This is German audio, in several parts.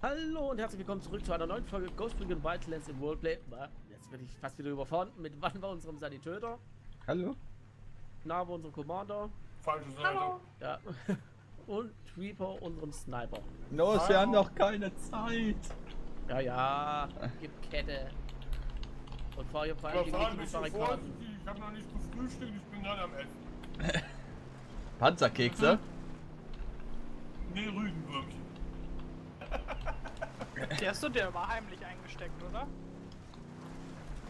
Hallo und herzlich willkommen zurück zu einer neuen Folge Ghost Recon Wildlands im Worldplay. Jetzt bin ich fast wieder überfahren mit wann war unserem Sanitöter, Hallo? na war unserem Commander, Falsche Seite. ja, und Reaper, unserem Sniper. Los, wir haben noch keine Zeit. Ja, ja, gib Kette. Und fahr hier vor allem gegen die Barrikaden. ich habe noch nicht gefrühstückt, ich bin gerade am Essen. Panzerkekse? Nee, Rüdenwürmchen. Die hast du dir aber heimlich eingesteckt, oder?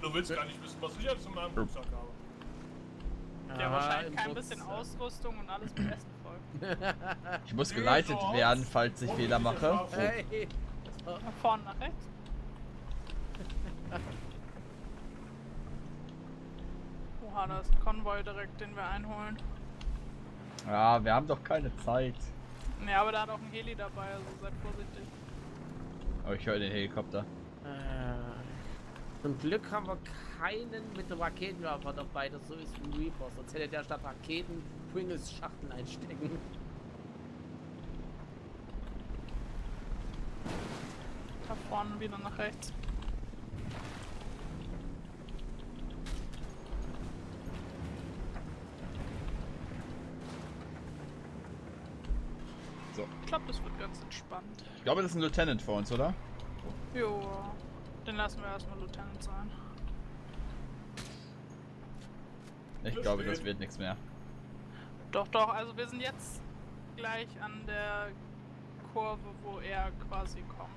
Du willst gar nicht wissen, was ich jetzt in meinem Rucksack habe. Ja, Aha, wahrscheinlich kein bisschen Ausrüstung und alles mit Essen voll. Ich muss geleitet so werden, falls ich Fehler mache. ist. Hey, Nach vorne, nach rechts. Oha, da ist ein Konvoi direkt, den wir einholen. Ja, wir haben doch keine Zeit. Ne, aber da hat auch ein Heli dabei, also seid vorsichtig. Oh, ich höre den Helikopter. Äh, zum Glück haben wir keinen mit dem Raketenwerfer dabei, das so ist wie Reaper. Sonst hätte der statt Raketen Pringles Schachteln einstecken. Da vorne wieder nach rechts. So. Ich glaube, das wird ganz entspannt. Ich glaube, das ist ein Lieutenant vor uns, oder? Jo, den lassen wir erstmal Lieutenant sein. Ich Das glaube, steht. das wird nichts mehr. Doch, doch, also wir sind jetzt gleich an der Kurve, wo er quasi kommt.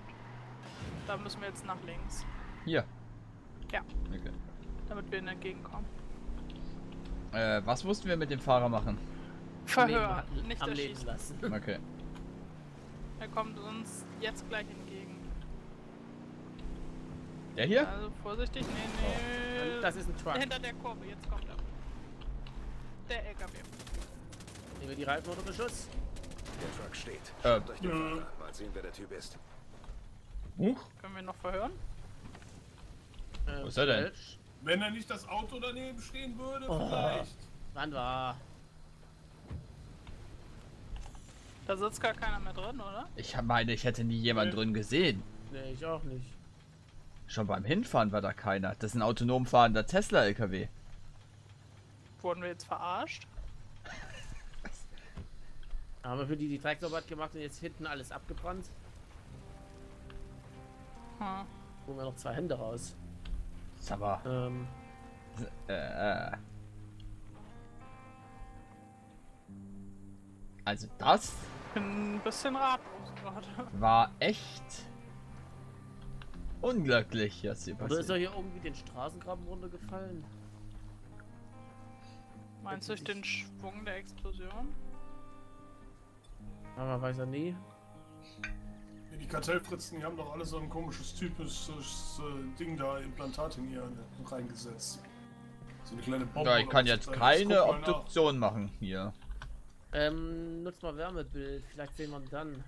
Da müssen wir jetzt nach links. Hier. Ja, Okay. damit wir ihm entgegenkommen. Äh, was mussten wir mit dem Fahrer machen? Verhör, nicht erschießen. lassen. Okay. Er kommt uns jetzt gleich entgegen. Der hier? Also vorsichtig, nee, nee. Das ist ein Truck. Hinter der Kurve, jetzt kommt er. Der LKW. Nehmen wir die Reifen unter Beschuss. Der Truck steht. Äh, Schaut euch den Fahrer. Mal sehen, wer der Typ ist. Huch. Können wir noch verhören? Äh, Wo ist er denn? Wenn er nicht das Auto daneben stehen würde, Oh. vielleicht. Wann war? Da sitzt gar keiner mehr drin, oder? Ich meine, ich hätte nie jemanden Nee. drin gesehen. Nee, ich auch nicht. Schon beim Hinfahren war da keiner. Das ist ein autonom fahrender Tesla-LKW. Wurden wir jetzt verarscht? Haben wir für die die Drecksarbeit gemacht und jetzt hinten alles abgebrannt. Hm. Holen wir noch zwei Hände raus. Ist aber. Ähm, Äh, äh. Also das Bin ein bisschen ratlos gerade. war echt unglücklich, was hier oder ist er hier irgendwie den Straßengraben runtergefallen? Meinst du durch den Schwung der Explosion? Aber weiß er nie. Die Kartellfritzen, die haben doch alle so ein komisches, typisches äh, Ding da, Implantat in ihr reingesetzt. So eine kleine Bombe. Ja, ich kann jetzt keine. Obduktion machen hier. Ähm, nutzt mal Wärmebild. Vielleicht sehen wir ihn dann.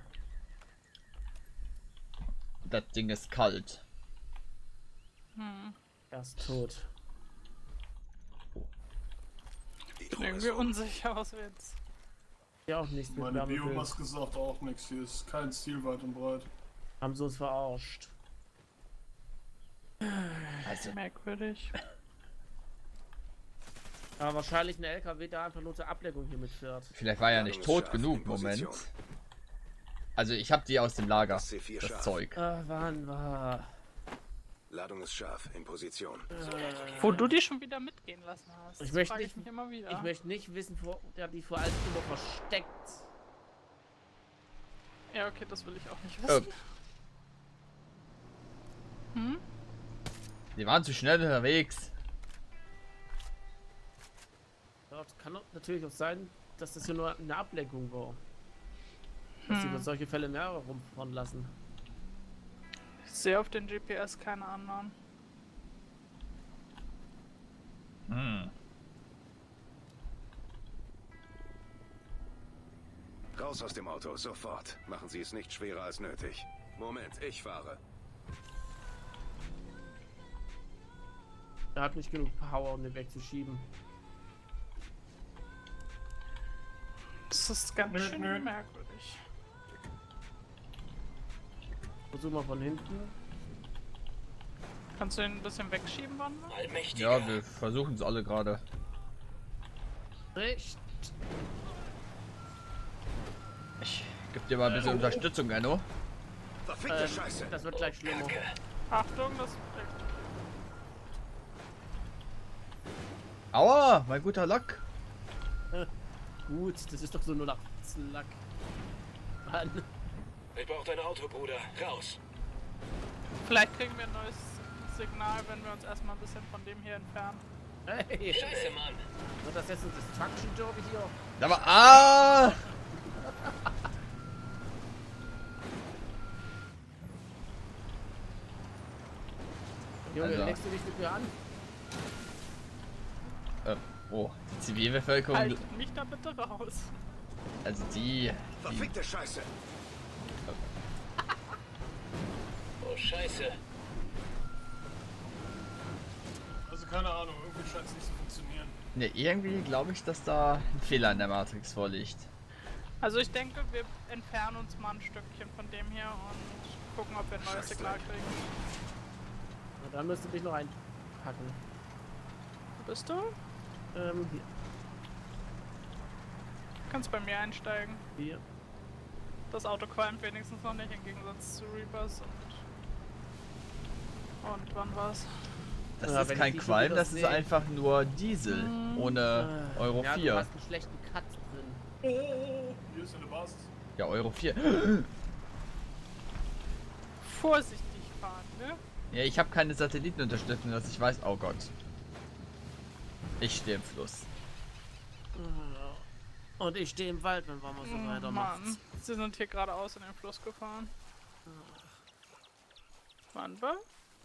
Das Ding ist kalt. Hm. Er ist tot. Irgendwie ist unsicher, wir jetzt. Ja, auch nichts mit Meine. Biomaske sagt auch nichts, hier ist kein Ziel weit und breit. Haben sie uns verarscht. Also, Merkwürdig. Aber wahrscheinlich ein LKW, der einfach nur zur Ablenkung hier mitfährt. vielleicht war er nicht tot genug, in Position. Also ich habe die aus dem Lager, Das C4 das scharf. Zeug. Ah, wann war? Ladung ist scharf, in Position. Wo du die schon wieder mitgehen lassen hast. Ich möchte nicht- ich mich immer wieder. Ich möchte nicht wissen, wo der die vor allem immer versteckt. Ja, okay, das will ich auch nicht Äh, wissen. Hm? die waren zu schnell unterwegs. Ja, das kann natürlich auch sein, dass das hier nur eine Ablenkung war. Dass sie Hm. über solche Fälle mehrere rumfahren lassen. Ich sehe auf den GPS keine anderen. Hm. Raus aus dem Auto, sofort. Machen Sie es nicht schwerer als nötig. Moment, ich fahre. Er hat nicht genug Power, um den wegzuschieben. Das ist ganz Nö, schön nö. merkwürdig. Versuchen wir von hinten. Kannst du ihn ein bisschen wegschieben, Wanda? Allmächtiger. Ja, wir versuchen es alle gerade. Recht. Ich geb dir mal ein bisschen Unterstützung, Enno. Verfickte Ähm, Scheiße! das wird gleich schlimmer. Achtung, das. Aua, mein guter Lack. Gut, das ist doch so nur Lack. Mann. Ich brauche dein Auto, Bruder. Raus. Vielleicht kriegen wir ein neues Signal, wenn wir uns erstmal ein bisschen von dem hier entfernen. Hey, Scheiße, Mann. wird das jetzt ein Destruction-Job hier? Da war. Ah! Junge, Alter. legst du dich mit mir an? Äh, oh, die Zivilbevölkerung. Halt mich da bitte raus. Also die. die Verfickte Scheiße! Oh, Scheiße. Also keine Ahnung, irgendwie scheint es nicht zu funktionieren. ne, irgendwie glaube ich, dass da ein Fehler in der Matrix vorliegt. Also ich denke, wir entfernen uns mal ein Stückchen von dem hier und gucken, ob wir ein neues. Signal kriegen. Na, dann müsst ihr dich noch einpacken. Wo bist du? Ähm, hier. Kannst bei mir einsteigen. Hier. Das Auto qualmt wenigstens noch nicht, im Gegensatz zu Reapers und... Und wann war's? Das Ja, ist kein Qualm, wieder das ist einfach nur Diesel. Mm. Ohne Äh, Euro ja, Du 4. hast einen schlechten Cut drin. Hier ist eine Basis. Ja, Euro 4. Vorsichtig fahren, ne? Ja, ich habe keine Satellitenunterstützung, dass ich weiß. Oh Gott. Ich stehe im Fluss. Und ich stehe im Wald, wenn wir mal so Oh, weitermachen. Mann, sie sind hier geradeaus in den Fluss gefahren. Wann war?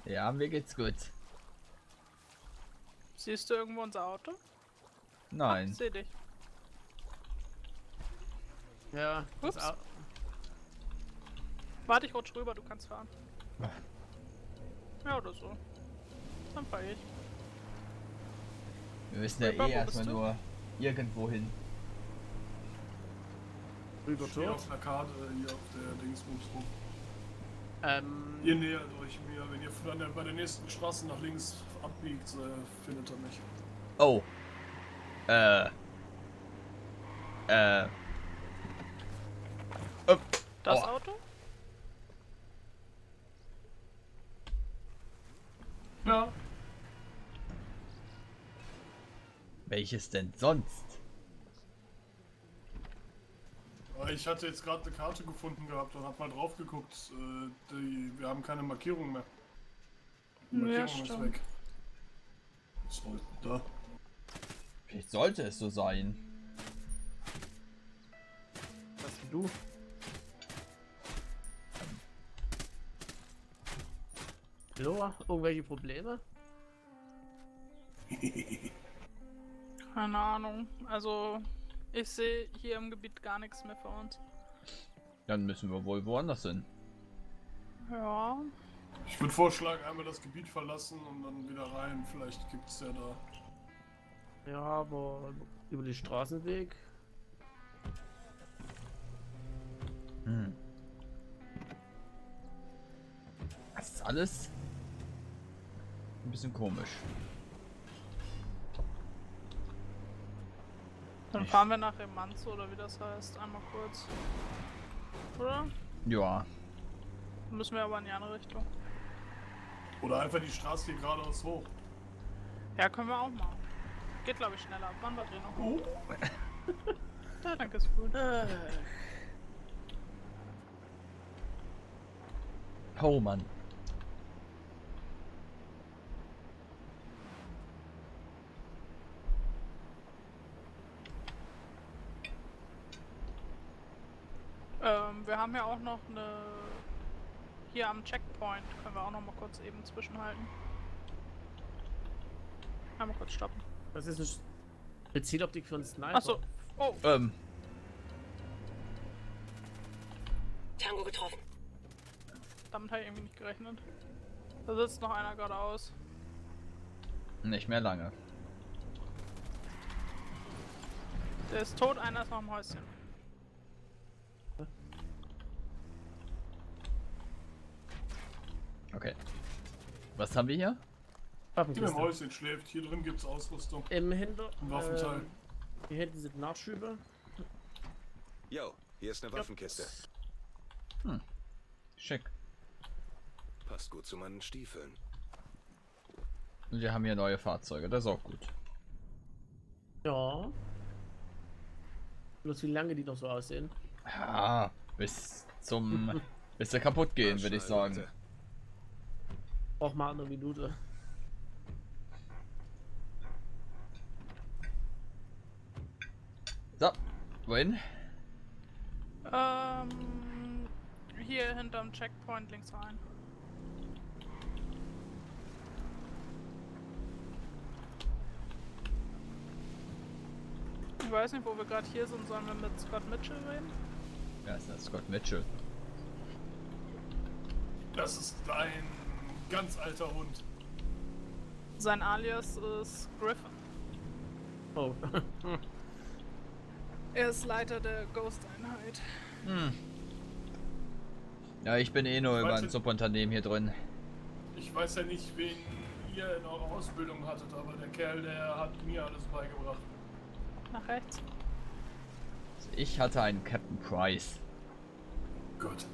Ja, mir geht's gut. Siehst du irgendwo unser Auto? Ich Nein. seh dich. Ja, Ups. Warte, ich rutsch rüber, du kannst fahren. Ja, oder so. Dann fahr ich. Wir müssen ja eh erstmal nur irgendwo hin. rüber Ich auf einer Karte hier auf der Dingsbums rum. Ähm, Ihr nähert euch mir, wenn ihr von der, bei der nächsten Straße nach links abbiegt, äh, findet ihr mich. Oh. Äh. Äh. Upp. Das Aua. Auto? Ja. Welches denn sonst? Aber Ich hatte jetzt gerade eine Karte gefunden gehabt und hab mal drauf geguckt. Äh, die, wir haben keine Markierung mehr. Die Ja, Markierung ist stimmt. weg. Was war da? Vielleicht sollte es so sein. was du? Hallo? Irgendwelche Probleme? Keine Ahnung. Also, ich sehe hier im Gebiet gar nichts mehr für uns. Dann müssen wir wohl woanders hin. Ja. Ich würde vorschlagen, einmal das Gebiet verlassen und dann wieder rein. Vielleicht gibt's ja da. Ja, aber über den Straßenweg. Hm. Das ist alles ein bisschen komisch. Dann Ich- fahren wir nach Remanzo oder wie das heißt. Einmal kurz. Oder? Ja. Müssen wir aber in die andere Richtung. Oder einfach die Straße hier geradeaus hoch. Ja, können wir auch machen. Geht glaube ich schneller. Wann war drin noch? Oh. Ja, danke, ist gut. Oh Mann. Ähm, wir haben ja auch noch eine. Hier am Checkpoint können wir auch noch mal kurz eben zwischenhalten. Einmal kurz stoppen. das ist eine Zieloptik für einen Sniper. Achso. Oh, Ähm, Tango getroffen. damit habe ich irgendwie nicht gerechnet. Da sitzt noch einer geradeaus. nicht mehr lange. Der ist tot, einer ist noch im Häuschen. Okay. Was haben wir hier? Waffenkiste. Häuschen schläft. Hier drin gibt's Ausrüstung. Im Hinter... Ein Waffenteil. ähm, hier hinten sind Nachschübe. Yo, hier ist eine Waffenkiste. Schick. Passt gut zu meinen Stiefeln. Und wir haben hier neue Fahrzeuge, das ist auch gut. Ja. Bloß wie lange die noch so aussehen. Ja, bis zum. bis sie kaputt gehen, würde ich sagen. Braucht mal eine Minute. So, wohin? Ähm, hier hinterm Checkpoint links rein. Ich weiß nicht, wo wir gerade hier sind. Sollen wir mit Scott Mitchell reden? Ja, ist das Scott Mitchell. Das ist ein ganz alter Hund. Sein Alias ist Griffin. Oh. Er ist Leiter der Ghost-Einheit. Hm. Ja, ich bin eh nur über ein. Subunternehmen hier drin. Ich weiß ja nicht, wen ihr in eurer Ausbildung hattet, aber der Kerl, der hat mir alles beigebracht. Nach rechts. Also ich hatte einen Captain Price. Gut.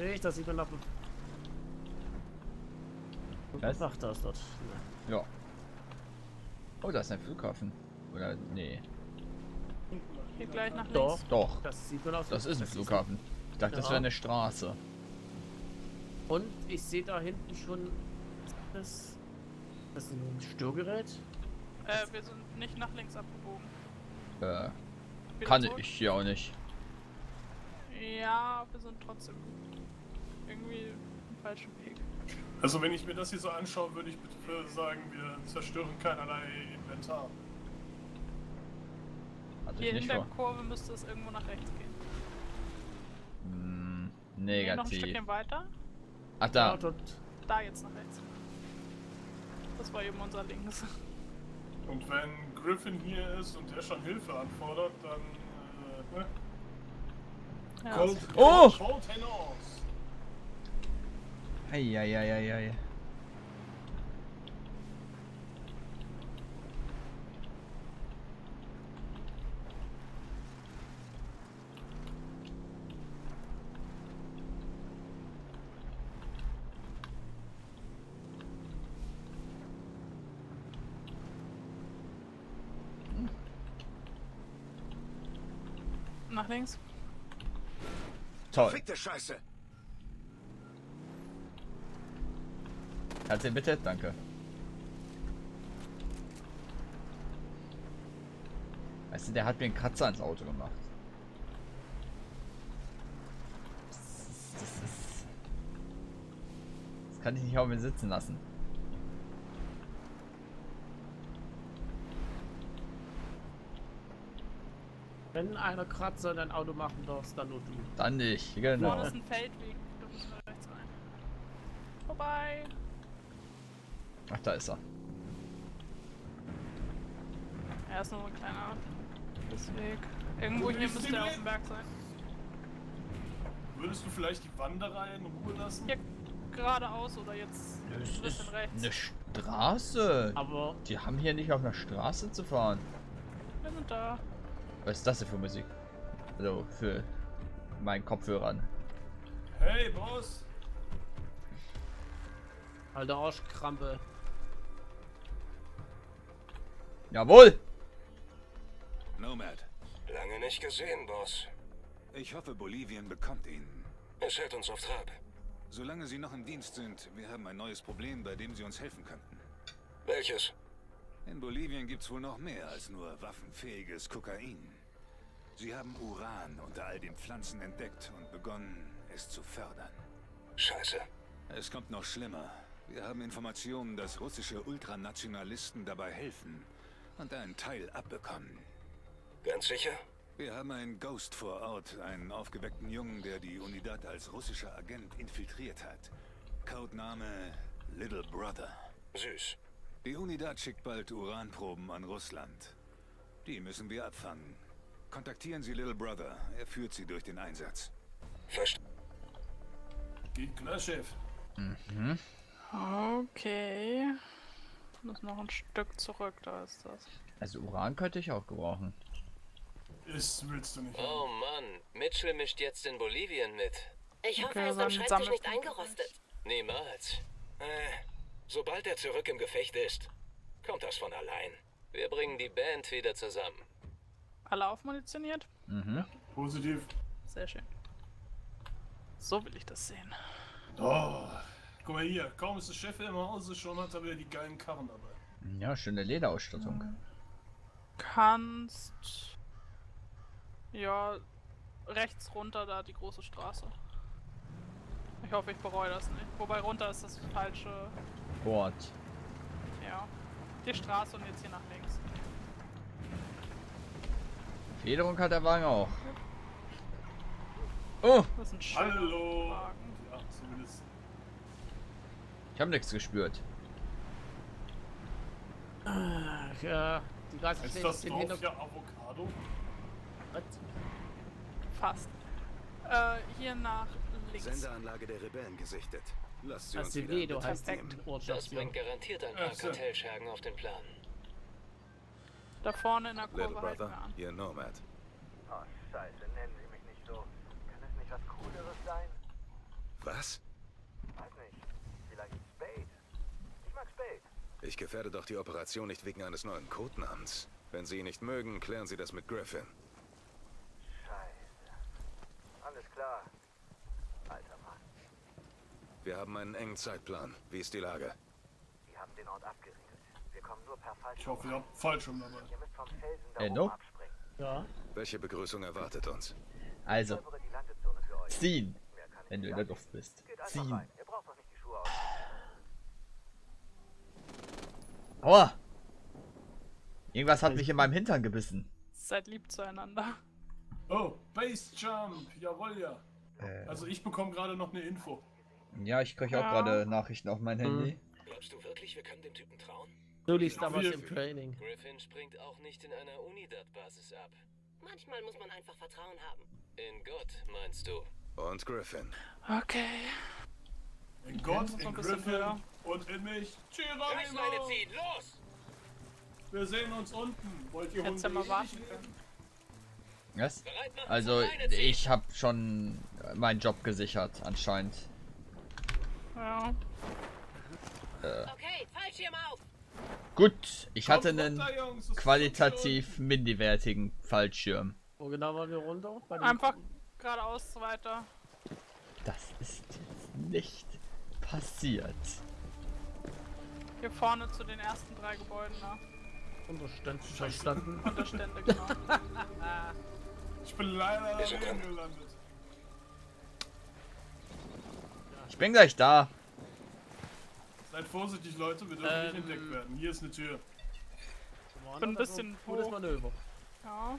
Ich, das sieht man dem... Was? Ach, da ist dort. Ja. Ja. Oh, da ist ein Flughafen. Oder, nee. Hier gleich nach links. Doch, Doch, das sieht man aus. das ist ein Flughafen. Ich dachte, das Ja. wäre eine Straße. Und ich sehe da hinten schon das, das ist ein Störgerät. Äh, wir sind nicht nach links abgebogen. Äh, Wieder kann zurück? ich hier auch nicht. Ja, wir sind trotzdem irgendwie im falschen Weg. Also wenn ich mir das hier so anschaue, würde ich bitte sagen, wir zerstören keinerlei Inventar. Hatte Hier in der. Kurve müsste es irgendwo nach rechts gehen. Hm, Nee, noch ein negativ. Stückchen weiter. Ach Ja, da. dort. Da jetzt nach rechts. Das war eben unser Links. Und wenn Griffin hier ist und der schon Hilfe anfordert, dann äh, ne? Ja, Cold, Oh! Cold. Eieieiei. nach links. Toll. Fickte Scheiße! Kannst du bitte? Danke. Weißt du, der hat mir einen Kratzer ins Auto gemacht. Das ist, das ist. Das kann ich nicht auf mir sitzen lassen. Wenn einer Kratzer in dein Auto machen darfst, dann nur du. Dann nicht, Vorne genau. ist ein Feldweg, da müssen wir rechts rein. Vorbei. Ach, da ist er. Er ist nur ein kleiner Weg. Irgendwo Wo hier müsste er auf dem Berg sein. Würdest du vielleicht die Wanderer in Ruhe lassen? Hier geradeaus oder jetzt ein Das bisschen ist rechts. eine Straße. Aber Die haben hier nicht auf einer Straße zu fahren. Wir sind da. Was ist das denn für Musik? Also für meinen Kopfhörern. Hey, Boss! alter Arschkrampe. Jawohl! Nomad. Lange nicht gesehen, Boss. Ich hoffe, Bolivien bekommt ihn. Es hält uns auf Trab. Solange Sie noch im Dienst sind, wir haben ein neues Problem, bei dem Sie uns helfen könnten. Welches? In Bolivien gibt's wohl noch mehr als nur waffenfähiges Kokain. Sie haben Uran unter all den Pflanzen entdeckt und begonnen, es zu fördern. Scheiße. Es kommt noch schlimmer. Wir haben Informationen, dass russische Ultranationalisten dabei helfen und einen Teil abbekommen. Ganz sicher? Wir haben einen Ghost vor Ort, einen aufgeweckten Jungen, der die Unidad als russischer Agent infiltriert hat. Codename Little Brother. Süß. Die Unidad schickt bald Uranproben an Russland. Die müssen wir abfangen. Kontaktieren Sie Little Brother. Er führt Sie durch den Einsatz. Verstanden. Geht klar, Chef. Okay. Das ist noch ein Stück zurück, da ist das. Also Uran könnte ich auch gebrauchen. Ist willst du nicht. Oh Mann, Mitchell mischt jetzt in Bolivien mit. Ich hoffe, Okay, er ist am Schreibtisch nicht eingerostet. Niemals. Äh, sobald er zurück im Gefecht ist, kommt das von allein. Wir bringen die Band wieder zusammen. Alle aufmunitioniert? Mhm. Positiv. Sehr schön. So will ich das sehen. Oh. Guck mal hier, kaum ist der Chef im Hause, schon hat er wieder die geilen Karren dabei. Ja, schöne Lederausstattung. Kannst. Ja, rechts runter da die große Straße. Ich hoffe, ich bereue das nicht. Wobei runter ist das falsche. Bord. Ja. Die Straße und jetzt hier nach links. Federung hat der Wagen auch. Oh, Das ist ein schöner Hallo! Wagen. Ich habe nichts gespürt. Ach, ja, die ganzen Ist das drauf ja Avocado? Was? Fast. Äh, hier nach links. Senderanlage der Rebellen gesichtet. Lasst sie uns wieder Acevedo heißt die Perfekt. Das bringt garantiert ein paar. Kartellschergen auf den Plan. Da vorne in der Little Kurve halten wir Brother, an. hier Nomad. Oh, scheiße, nennen Sie mich nicht so. Kann es nicht was Cooleres sein? Was? Weiß nicht. Vielleicht Spade. Ich mag Spade. Ich gefährde doch die Operation nicht wegen eines neuen Codenamens. Wenn Sie ihn nicht mögen, klären Sie das mit Griffin. Scheiße. Alles klar. Alter Mann, Wir haben einen engen Zeitplan. Wie ist die Lage? die haben den Ort abgeriegelt. Wir kommen nur per Fallschirm. Ich hoffe, ihr habt Fallschirm dabei. Ihr müsst vom Felsen da oben no? abspringen. Ja. Welche Begrüßung erwartet uns? Also, Ich säubere die Landezone für euch. ziehen, wenn du in der. Luft bist. Ziehen. Ihr braucht doch nicht die Schuhe aus. Aua! Irgendwas hat mich in meinem Hintern gebissen. Seid lieb zueinander. Oh, Base Jump! Jawohl, ja. Äh, Also ich bekomme gerade noch eine Info. ja, ich kriege auch Ja. gerade Nachrichten auf mein Handy. Glaubst du wirklich, wir können dem Typen trauen? Du liest damals Wir- im Training. Griffin springt auch nicht in einer Unidad-Basis ab. Manchmal muss man einfach Vertrauen haben. In Gott, meinst du? Und Griffin. Okay. In Gott, in Griffin höher. Und in mich. Geronimo! ziehen, los! Wir sehen uns unten. Wollt ihr ja Hunde mal warten. Was? Also, ich habe schon meinen Job gesichert, anscheinend. Ja. Okay, Fallschirm auf! Gut, ich hatte Kommt einen runter, Jungs, qualitativ minderwertigen Fallschirm. Wo genau wollen wir runter? Einfach geradeaus weiter. Das ist jetzt nicht passiert. Hier vorne zu den ersten drei Gebäuden da. Unterstand verstanden. Unterstände, genau. Ich bin leider daneben gelandet. Ich bin gleich da. Seid vorsichtig, Leute, wir dürfen Ähm. nicht entdeckt werden. Hier ist eine Tür. Bin ein bisschen Gutes hoch. Manöver. Ja.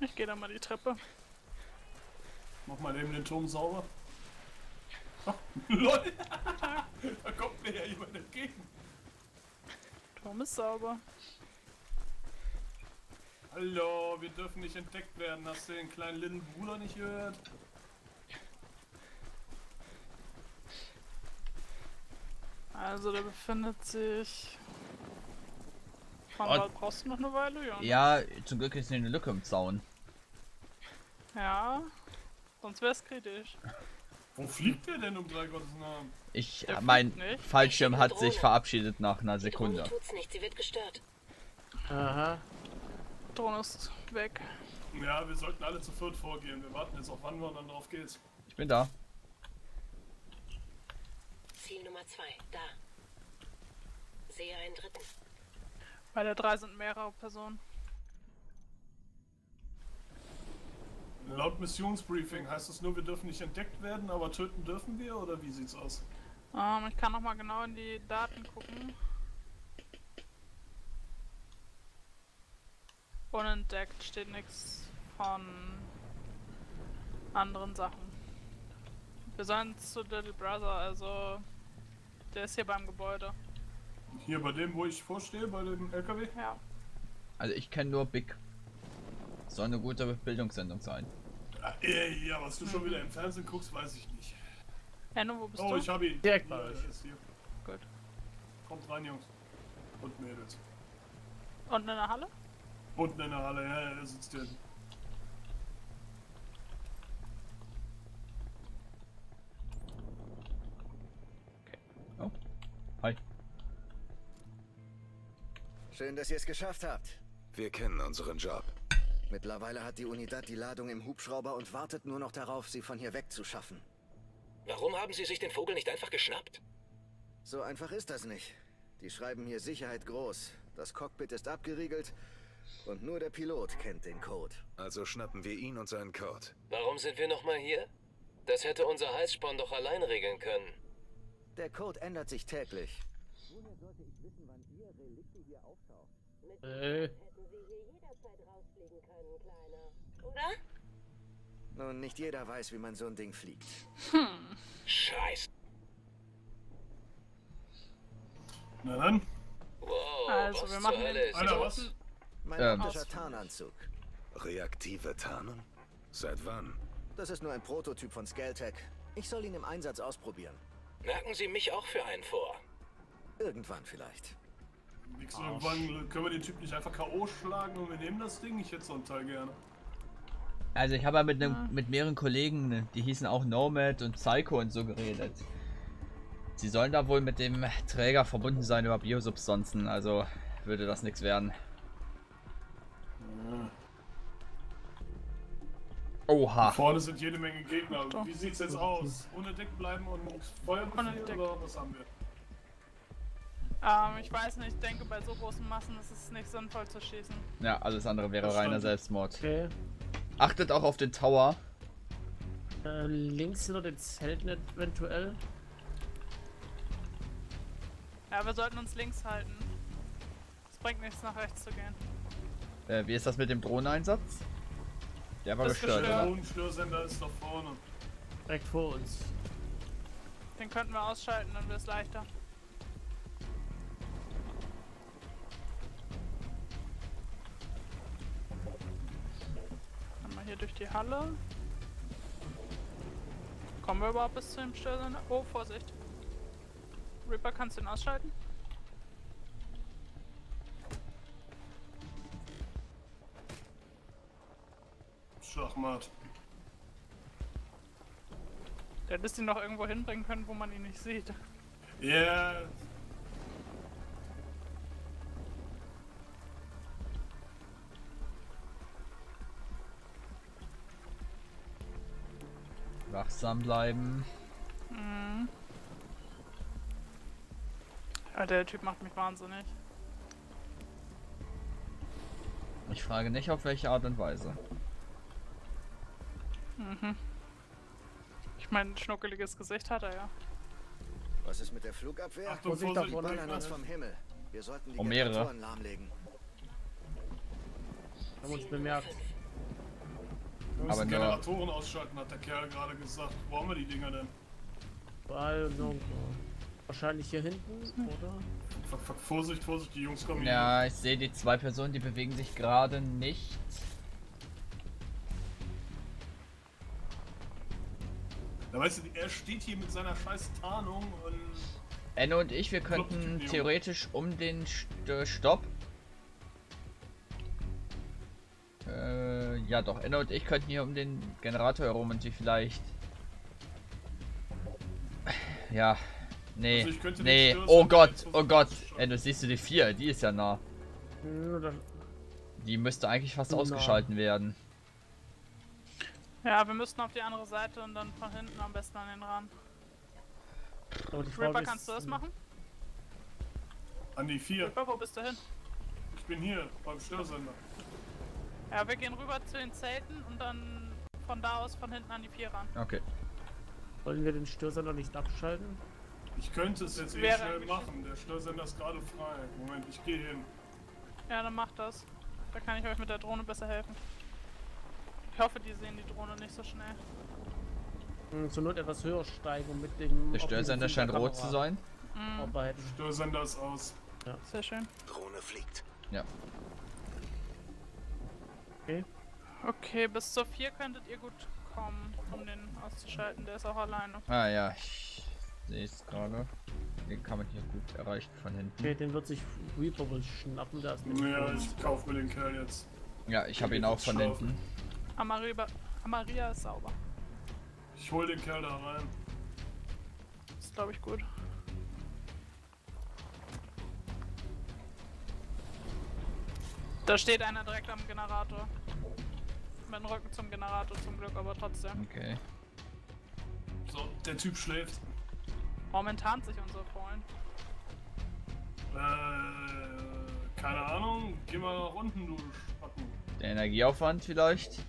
Ich gehe dann mal die Treppe. Mach mal eben den Turm sauber. LOL! da kommt mir ja jemand entgegen. Turm ist sauber. Hallo, wir dürfen nicht entdeckt werden. Hast du den kleinen linden Bruder nicht gehört? Also der befindet sich. Von Oh. brauchst du noch eine Weile, ja. ne? Ja, zum Glück ist hier eine Lücke im Zaun. Ja. Sonst wär's kritisch. Wo fliegt der denn um drei Gottes Namen? Ich, Der mein. Fallschirm hat sich verabschiedet nach einer Die Drohne Sekunde. tut's nicht, sie wird gestört. Aha. Drohne ist weg. Ja, wir sollten alle zu viert vorgehen. Wir warten jetzt auf wann wir und dann drauf geht's. Ich bin da. Ziel Nummer zwei, da. Sehe einen dritten. Bei der 3 sind mehrere Personen. Laut Missionsbriefing heißt es nur, wir dürfen nicht entdeckt werden, aber töten dürfen wir oder wie sieht's aus? Ähm, ich kann noch mal genau in die Daten gucken. Unentdeckt steht nichts von anderen Sachen. Wir sollen zu Little Brother, also der ist hier beim Gebäude. Hier bei dem, wo ich vorstehe, bei dem LKW. Ja. Also ich kenne nur Big. Soll eine gute Bildungssendung sein. Ja, äh, ja, was du schon wieder im Fernsehen guckst, weiß ich nicht. Enno, wo bist Oh, du? ich habe ihn. Direkt bei Ja, euch. ist hier. Gut. Kommt rein, Jungs. Und Mädels. Unten in der Halle? Unten in der Halle, ja, er sitzt hier. Hi. Schön, dass ihr es geschafft habt. Wir kennen unseren Job. Mittlerweile hat die Unidad die Ladung im Hubschrauber und wartet nur noch darauf, sie von hier wegzuschaffen. Warum haben Sie sich den Vogel nicht einfach geschnappt? So einfach ist das nicht. Die schreiben hier Sicherheit groß. Das Cockpit ist abgeriegelt und nur der Pilot kennt den Code. Also schnappen wir ihn und seinen Code. Warum sind wir nochmal hier? Das hätte unser Heißsporn doch allein regeln können. Der Code ändert sich täglich. Äh, Hätten Sie hier jederzeit rausfliegen können, Kleiner. Oder? Nun, nicht jeder weiß, wie man so ein Ding fliegt. Scheiß. Na dann. Wow, Also, was wir machen den ist Alter, was? Mein Ähm. optischer Tarnanzug. Reaktive Tarnung? Seit wann? Das ist nur ein Prototyp von Scaltech. Ich soll ihn im Einsatz ausprobieren. Merken Sie mich auch für einen vor. Irgendwann vielleicht. Nix, irgendwann können wir den Typ nicht einfach K.O. schlagen und wir nehmen das Ding. Ich hätte so einen Teil gerne. Also ich habe ja mit, nem, mit mehreren Kollegen, die hießen auch Nomad und Psycho und so geredet. Sie sollen da wohl mit dem Träger verbunden sein über Biosubstanzen, also würde das nichts werden. Oha. Vorne sind jede Menge Gegner. Wie sieht's jetzt aus? Ohne Deck bleiben und Deck. oder was haben wir? Ähm, ich weiß nicht, ich denke bei so großen Massen ist es nicht sinnvoll zu schießen. Ja, alles andere wäre reiner Selbstmord. okay. Achtet auch auf den Tower. Äh, links hinter den Zelten eventuell. Ja, wir sollten uns links halten. Es bringt nichts nach rechts zu gehen. Äh, wie ist das mit dem Drohneneinsatz? Der war Das gestört. Der oder? Bodenstörsender ist da vorne. Direkt vor uns. Den könnten wir ausschalten, dann wäre es leichter. Durch die Halle. Kommen wir überhaupt bis zu dem Störsender? Oh, Vorsicht. Reaper, kannst du ihn ausschalten? Schachmatt. Der hättest ihn noch irgendwo hinbringen können, wo man ihn nicht sieht. Ja. Wachsam bleiben. Mhm. Ja, der Typ macht mich wahnsinnig. Ich frage nicht auf welche Art und Weise. Mhm. Ich meine, ein schnuckeliges Gesicht hat er ja. Was ist mit der Flugabwehr? Achtung, Vorsicht da Vorsicht, vorne. Ballern uns vom Himmel. Wir sollten die Oh, mehrere. Lahmlegen. Haben uns bemerkt. Wir Aber müssen nur- Generatoren ausschalten, hat der Kerl gerade gesagt. Wo haben wir die Dinger denn? So, wahrscheinlich hier hinten, oder? Fuck, fuck, Vorsicht, Vorsicht, die Jungs kommen Ja, ich sehe die zwei Personen, die bewegen sich gerade nicht. Ja, weißt du, er steht hier mit seiner scheiß Tarnung und Enno und ich, wir könnten theoretisch um den St Stopp. Ja doch, Enno und ich könnten hier um den Generator herum und die vielleicht. Ja, nee, Also ich könnte den nee, oh Gott, oh Gott. Enno, siehst du die 4, die ist ja nah. Die müsste eigentlich fast Na. ausgeschalten werden. Ja, wir müssten auf die andere Seite und dann von hinten am besten an den ran. aber die Frage Reaper, ist, kannst du das machen? an die vier. Reaper, wo bist du hin? Ich bin hier beim Störsender. Ja, wir gehen rüber zu den Zelten und dann von da aus von hinten an die vier ran. Okay. Wollen wir den Störsender nicht abschalten? Ich könnte es jetzt eh schnell machen. Der Störsender ist gerade frei. Moment, ich gehe hin. Ja, dann macht das. Da kann ich euch mit der Drohne besser helfen. Ich hoffe, die sehen die Drohne nicht so schnell. Hm, Zur Not etwas höher steigen und mit dem. Der Störsender scheint rot zu sein. Mhm. Störsender ist aus. Sehr schön. Drohne fliegt. Ja. Okay. Okay, bis zur 4 könntet ihr gut kommen, um den auszuschalten. Der ist auch alleine. Ah ja, ich sehe es gerade. Den kann man hier gut erreichen von hinten. Okay, den wird sich Reaper wohl schnappen, der ist rot. ich kauf mir den Kerl jetzt. Ja, ich habe ihn auch von hinten. Amaria, Amaria ist sauber. Ich hol den Kerl da rein. Ist glaube ich gut. Da steht einer direkt am Generator. Mit dem Rücken zum Generator zum Glück, aber trotzdem. Okay. So, der Typ schläft. Momentan sich unser Freund. Äh, keine Ahnung. Geh mal nach unten, du Spacken. Der Energieaufwand vielleicht?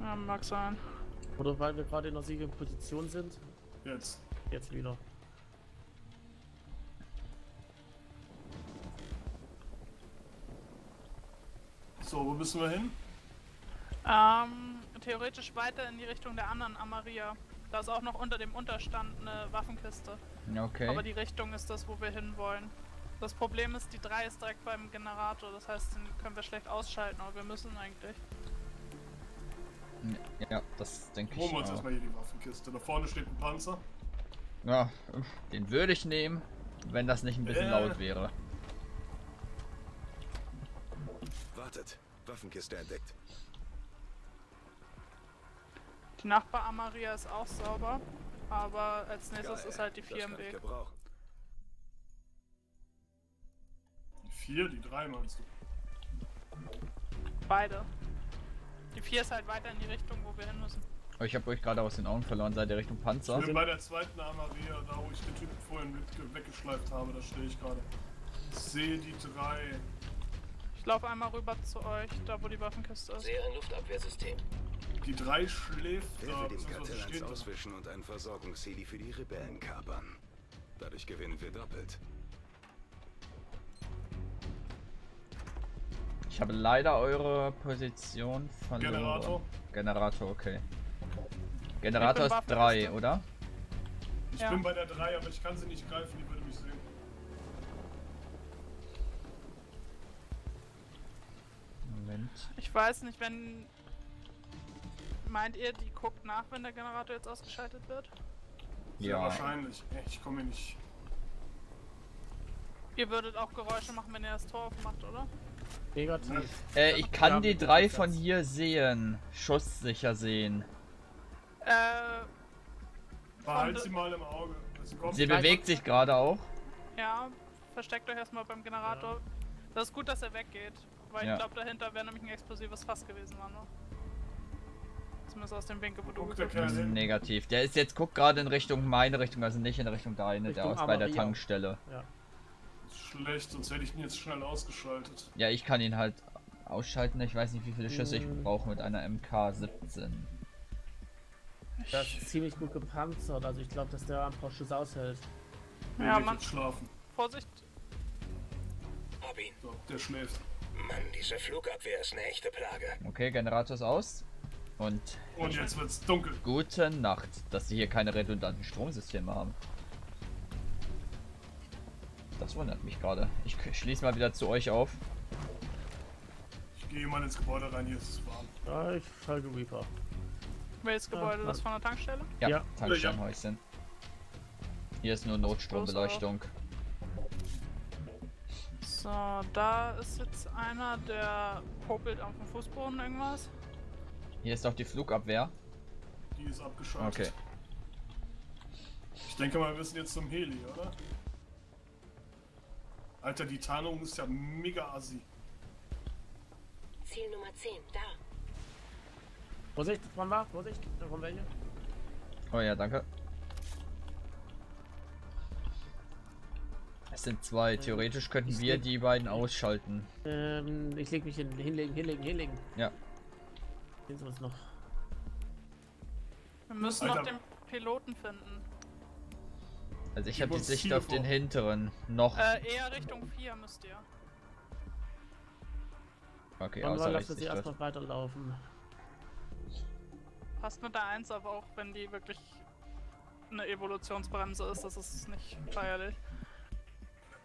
Ja, mag sein. Oder weil wir gerade in einer siegenden Position sind. Jetzt. Jetzt wieder. So, wo müssen wir hin? Ähm, theoretisch weiter in die Richtung der anderen Amaria. Da ist auch noch unter dem Unterstand eine Waffenkiste. Okay. Aber die Richtung ist das, wo wir hinwollen. Das Problem ist, die 3 ist direkt beim Generator. Das heißt, den können wir schlecht ausschalten, aber wir müssen eigentlich. Ja, das denke ich Holen wir uns erstmal hier die Waffenkiste. Da vorne steht ein Panzer. Ja, den würde ich nehmen, wenn das nicht ein bisschen Äh. laut wäre. Wartet. Waffenkiste entdeckt. Die Nachbar Amaria ist auch sauber. Aber als nächstes Geil, ist halt die das 4 im Weg. gebrauchen. Die vier, die drei meinst du? Beide. Die 4 ist halt weiter in die Richtung, wo wir hin müssen. Ich habe euch gerade aus den Augen verloren, seid ihr Richtung Panzer? Ich bin bei der zweiten Amaria, da wo ich den Typen vorhin weggeschleift habe, da stehe ich gerade. Ich sehe die drei. Ich laufe einmal rüber zu euch, da wo die Waffenkiste ist. Sehe ein Luftabwehrsystem. Die drei schläft Der da, will dem beziehungsweise Kartell steht eins da. auswischen und einen Versorgungsheli für die Rebellen kapern. Dadurch gewinnen wir doppelt. Ich habe leider eure Position verloren. Generator. Generator, okay. Generator ist Waffenkiste. 3, oder? Ich Ja. bin bei der drei, aber ich kann sie nicht greifen, Moment. Ich weiß nicht, wenn. Meint ihr, die guckt nach, wenn der Generator jetzt ausgeschaltet wird? Sehr Ja. wahrscheinlich. Ich komme hier nicht. Ihr würdet auch Geräusche machen, wenn ihr das Tor aufmacht, oder? Negativ. Äh, ich kann Ja, die drei von hier sehen. Schusssicher sehen. Äh, Behalt sie mal im Auge. Sie kommt. Sie bewegt sich gerade auch. ja, versteckt euch erstmal beim Generator. Das ist gut, dass er weggeht, weil Ja. ich glaube, dahinter wäre nämlich ein explosives Fass gewesen, Manu. Zumindest aus dem Winkel, wo du Guckt der geguckt hast. Negativ. Der ist jetzt, guckt gerade in Richtung meine Richtung, also nicht in Richtung deine, der Richtung ist bei der. Tankstelle. Ja. Schlecht, sonst hätte ich ihn jetzt schnell ausgeschaltet. Ja, ich kann ihn halt ausschalten. Ich weiß nicht, wie viele Schüsse ich Mm. brauche mit einer MK17. Der ist ziemlich gut gepanzert, also ich glaube, dass der ein paar Schüsse aushält. Der Ja, Mann. jetzt schlafen. Vorsicht, Hab ihn. So, der schläft. Mann, diese Flugabwehr ist eine echte Plage. Okay, Generator ist aus. Und Und jetzt wird's dunkel. gute Nacht, dass sie hier keine redundanten Stromsysteme haben. Das wundert mich gerade. Ich schließe mal wieder zu euch auf. Ich gehe mal ins Gebäude rein, hier ist es warm. Ja, ich folge Reaper. welches Gebäude? Ah, Das von der Tankstelle? Ja, Ja. Tankstellenhäuschen. Hier ist nur Notstrombeleuchtung. So, da ist jetzt einer, der popelt auf dem Fußboden irgendwas. Hier ist auch die Flugabwehr. Die ist abgeschaltet. Okay. Ich denke mal, wir sind jetzt zum Heli, oder? Alter, die Tarnung ist ja mega assi. Ziel Nummer 10, da. Vorsicht, von war, Vorsicht, da kommen welche. Oh ja, danke. Es sind zwei. Theoretisch könnten Ich wir die beiden ausschalten. Ähm, ich leg mich hin, hinlegen, hinlegen, hinlegen. Ja. Sehen Sie uns noch. Wir müssen Alter. noch den Piloten finden. Also ich habe die Sicht auf den hinteren. Noch. Äh, eher Richtung 4 müsst ihr. Okay, Dann außer lassen wir sie erstmal weiterlaufen. Passt mit der 1 aber auch, wenn die wirklich eine Evolutionsbremse ist, das ist nicht feierlich.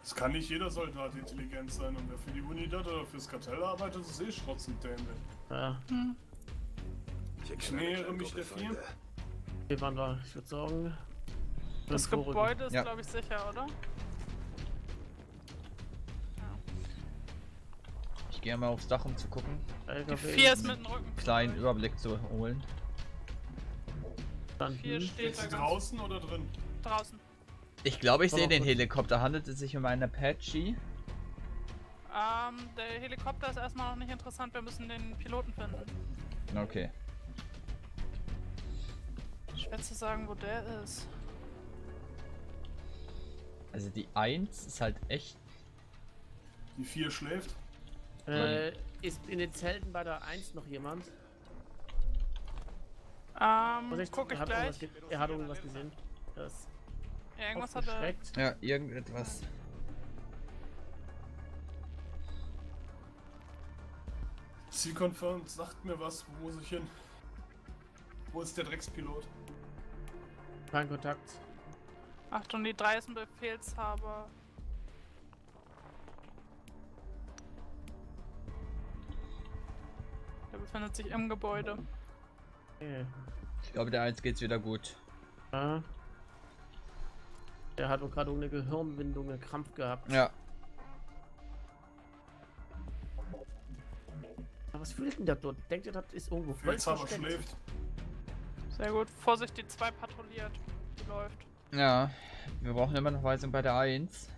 Es kann nicht jeder Soldat intelligent sein und wer für die Unidad oder fürs Kartell arbeitet, ist eh Schrotzendämon. Ja, Ich nähere mich der vier. hier waren wir. Ich würde sagen. Das vorrücken. Gebäude ist, Ja. glaube ich, sicher, oder? Ich gehe mal aufs Dach, um zu gucken. Die LKW 4 ist mit dem Rücken. Kleinen. Überblick zu holen. standen. 4 steht Ist da draußen oder drin? draußen. Ich glaube, ich sehe den. Helikopter. Handelt es sich um einen Apache? Ähm, der Helikopter ist erstmal noch nicht interessant, wir müssen den Piloten finden. Okay. Schwer zu sagen, wo der ist. Also die 1 ist halt echt. Die vier schläft. Äh, ist in den Zelten bei der 1 noch jemand? Ähm, Vorsicht, guck ich er hat gleich. Er hat irgendwas gesehen. Das Ja, irgendwas hat er. Ja, irgendetwas. Sie confirmed, sagt mir was, wo muss ich hin? Wo ist der Dreckspilot? Kein Kontakt. Achtung, die 3 ist ein Befehlshaber. Der befindet sich im Gebäude. Okay. Ich glaube, der 1 geht's wieder gut. Ja. Der hat wohl gerade eine Gehirnwindung, einen Krampf gehabt. Ja. Aber was fühlt denn der dort? Denkt ihr, das ist irgendwo voll schläft. Sehr gut. Vorsicht, die 2 patrouilliert. Die läuft. Ja. Wir brauchen immer noch Weisung bei der 1.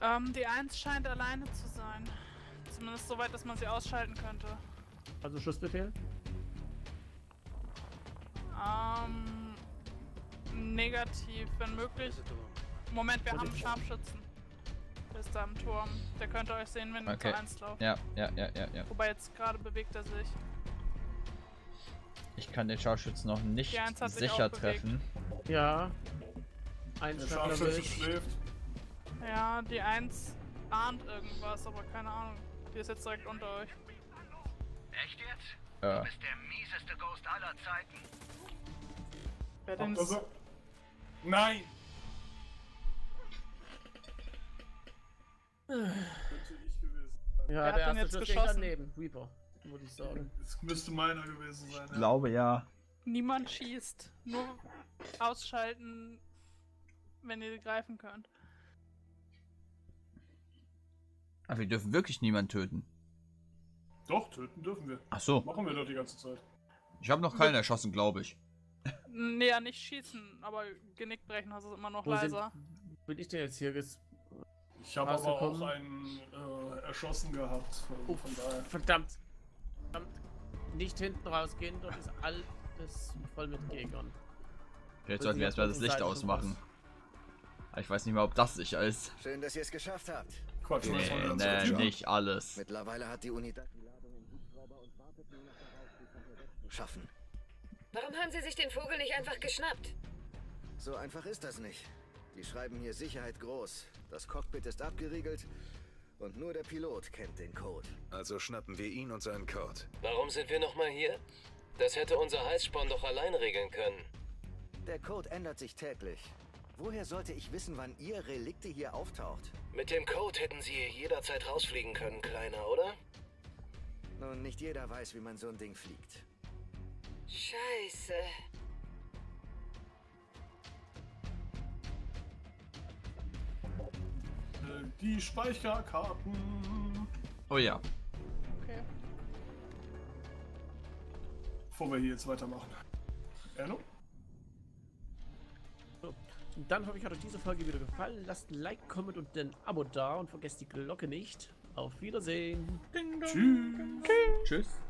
Ähm, die 1 scheint alleine zu sein. Zumindest so weit, dass man sie ausschalten könnte. Also Schussbefehl? Ähm, negativ, wenn möglich. Moment, wir haben einen. Scharfschützen. Der ist da im Turm. Der könnte euch sehen, wenn ihr Okay. zu 1 lauft. Ja, ja, ja, ja, ja. Wobei jetzt gerade bewegt er sich. Ich kann den Scharfschützen noch nicht sicher treffen. Ja. Eins Der Scharfschütze schläft. Ja, die 1 ahnt irgendwas, aber keine Ahnung. Die ist jetzt direkt unter euch. Echt jetzt? Äh, bist der mieseste Ghost aller Zeiten. Wer Habt den ihr sie? Nein! Ich. Ja, Wer hat der denn erste jetzt Schuss geschossen? daneben. Reaper, würde ich sagen. Es müsste meiner gewesen sein. Ja. glaube ja. Niemand schießt. Nur ausschalten, wenn ihr greifen könnt. Aber wir dürfen wirklich niemanden töten. Doch, töten dürfen wir. Ach so. Machen wir doch die ganze Zeit. Ich habe noch keinen erschossen, glaube ich. Nee, ja, nicht schießen, aber Genick brechen hast du immer noch Wo sind, leiser. bin ich denn jetzt hier ges... Ich habe aber auch einen äh, erschossen gehabt. Oh, Von daher. verdammt. Verdammt. Nicht hinten rausgehen, dort ist alles voll mit Gegnern. Jetzt Weil sollten wir erstmal das Licht ausmachen. Ich weiß nicht mal, ob das sicher ist. Schön, dass ihr es geschafft habt. Quatsch, Nee, nee, nicht alles. Mittlerweile hat die Unidad die Ladung im Hubschrauber und wartet nur noch darauf, sie von hier wegzuschaffen. Warum haben Sie sich den Vogel nicht einfach geschnappt? So einfach ist das nicht. Die schreiben hier Sicherheit groß. Das Cockpit ist abgeriegelt und nur der Pilot kennt den Code. Also schnappen wir ihn und seinen Code. Warum sind wir nochmal hier? Das hätte unser Heißsporn doch allein regeln können. Der Code ändert sich täglich. Woher sollte ich wissen, wann ihr Relikte hier auftaucht? Mit dem Code hätten Sie jederzeit rausfliegen können, Kleiner, oder? Nun, nicht jeder weiß, wie man so ein Ding fliegt. Scheiße. Die Speicherkarten. Oh ja. Okay. Bevor wir hier jetzt weitermachen. Erno? Und dann hoffe ich, hat euch diese Folge wieder gefallen. Lasst ein Like, Comment und ein Abo da und vergesst die Glocke nicht. Auf Wiedersehen. Tschüss. Tschüss.